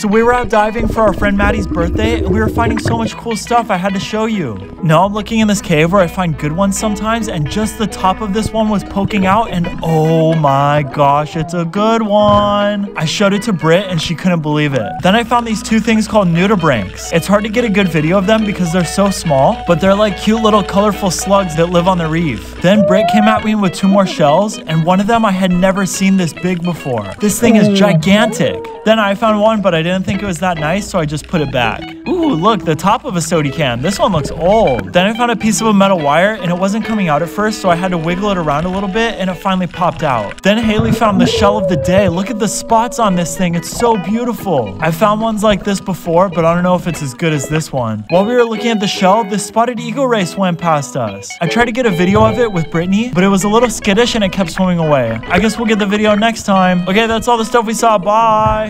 So we were out diving for our friend Maddie's birthday, and we were finding so much cool stuff I had to show you. Now I'm looking in this cave where I find good ones sometimes, and just the top of this one was poking out, and oh my gosh, it's a good one. I showed it to Britt, and she couldn't believe it. Then I found these two things called nudibranchs. It's hard to get a good video of them because they're so small, but they're like cute little colorful slugs that live on the reef. Then Britt came at me with two more shells, and one of them I had never seen this big before. This thing is mm. gigantic. Then I found one, but I didn't think it was that nice, so I just put it back. Ooh, look, the top of a sody can. This one looks old. Then I found a piece of a metal wire, and it wasn't coming out at first, so I had to wiggle it around a little bit, and it finally popped out. Then Haley found the shell of the day. Look at the spots on this thing. It's so beautiful. I found ones like this before, but I don't know if it's as good as this one. While we were looking at the shell, this spotted eagle ray went past us. I tried to get a video of it with Brittany, but it was a little skittish and it kept swimming away. I guess we'll get the video next time. Okay, that's all the stuff we saw. Bye.